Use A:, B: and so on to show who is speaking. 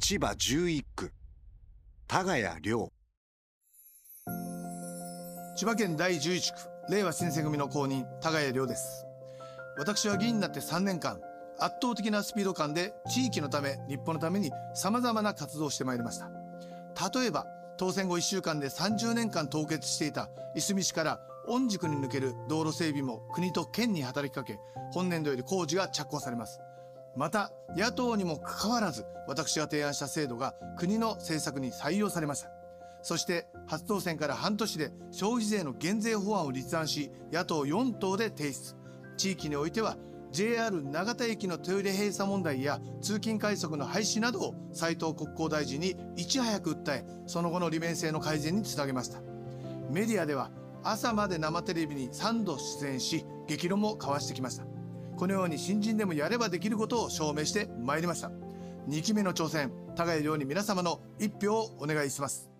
A: 千葉11区。田谷良。
B: 千葉県第11区令和新選組の公認田谷良です。私は議員になって3年間圧倒的なスピード感で地域のため日本のために様々な活動をしてまいりました。例えば当選後1週間で30年間凍結していたいすみ市から御宿に抜ける道路整備も国と県に働きかけ本年度より工事が着工されます。また野党にもかかわらず私が提案した制度が国の政策に採用されました。そして初当選から半年で消費税の減税法案を立案し野党4党で提出。地域においては JR 永田駅のトイレ閉鎖問題や通勤快速の廃止などを斉藤国交大臣にいち早く訴えその後の利便性の改善につなげました。メディアでは朝まで生テレビに3度出演し激論も交わしてきました。このように新人でもやればできることを証明してまいりました。2期目の挑戦互いように皆様の一票をお願いします。